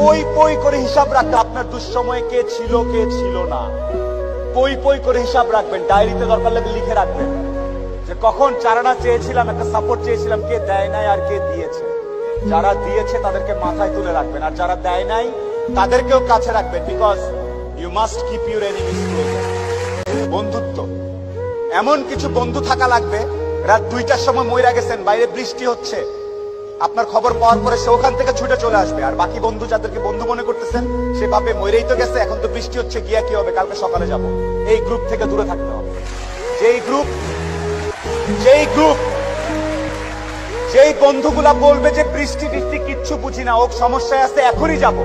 পই পই করে হিসাব রাখতে, আপনার দুঃসময়ে কে ছিল কে ছিল না। পই পই করে হিসাব রাখবেন, ডায়েরিতে দরকার লাগে লিখে রাখবেন। যে কখন চারানা চেয়েছিলাম, একটা সাপোর্ট চেয়েছিলাম, কে দেয় নাই আর কে দিয়েছে। যারা দিয়েছে তাদেরকে মাথায় তুলে রাখবেন, আর যারা দেয় নাই, তাদেরকেও কাছে রাখবেন because you must keep your enemies বন্ধুত্ব। এমন কিছু বন্ধু থাকা লাগবে, রাত দুইটার সময় মইরা গেছেন, বাইরে বৃষ্টি হচ্ছে। আপনার খবর পাওয়ার পরে সে ওখান থেকে ছুটে চলে আসবে। আর বাকি বন্ধু যাদেরকে বন্ধু মনে করতেছেন, সে ভাবে মরেই তো গেছে, এখন তো বৃষ্টি হচ্ছে, গিয়া কি হবে? কালকে সকালে যাব। এই গ্রুপ থেকে দূরে থাকতে হবে। যেই গ্রুপ যেই গ্রুপ যেই বন্ধুগুলা বলবে যে বৃষ্টি বৃষ্টি, কিচ্ছু বুঝি না ও সমস্যায় আছে, এখনই যাব।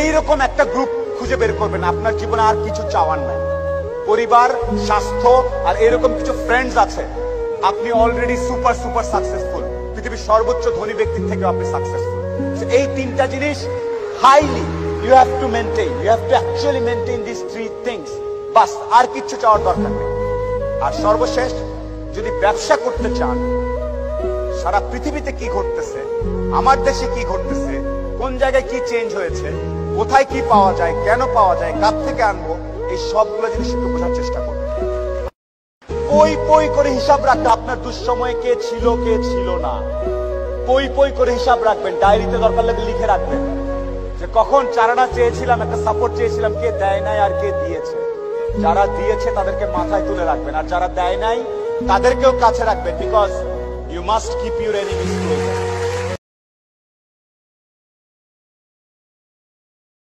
এইরকম একটা গ্রুপ খুঁজে বের করবেন, আপনার জীবনে আর কিছু চাওয়ার নাই। পরিবার, স্বাস্থ্য, আর এরকম কিছু ফ্রেন্ডস আছে। আপনি অলরেডি সুপার সুপার সাকসেসফুল পৃথিবীর সর্বোচ্চ ধনী ব্যক্তির থেকে আপনি সাকসেসফুল এই তিনটা জিনিস highly you have to maintain you have to actually maintain this three things বাস, আর কিচ্ছু চাওয়ার দরকার নেই। আর সর্বশেষ, যদি ব্যবসা করতে চান, সারা পৃথিবীতে কি ঘটতেছে, আমার দেশে কি ঘটতেছে, কোন জায়গায় কি চেঞ্জ হয়েছে, কোথায় কি পাওয়া যায়, কেন পাওয়া যায়, কার থেকে আনব, এই সবগুলো জিনিস একটু বোঝার চেষ্টা করুন। পই পই করে হিসাব রাখতে আপনার দুঃসময়ে কে ছিল কে ছিল না। পই পই করে হিসাব রাখবেন, ডায়েরিতে দরকার লাগে লিখে রাখবেন। যে কখন চারানা চেয়েছিলাম, একটা সাপোর্ট চেয়েছিলাম, কে দেয় নাই আর কে দিয়েছে। যারা দিয়েছে তাদেরকে মাথায় তুলে রাখবেন, আর যারা দেয় নাই, তাদেরকেও কাছে রাখবেন because you must keep your enemies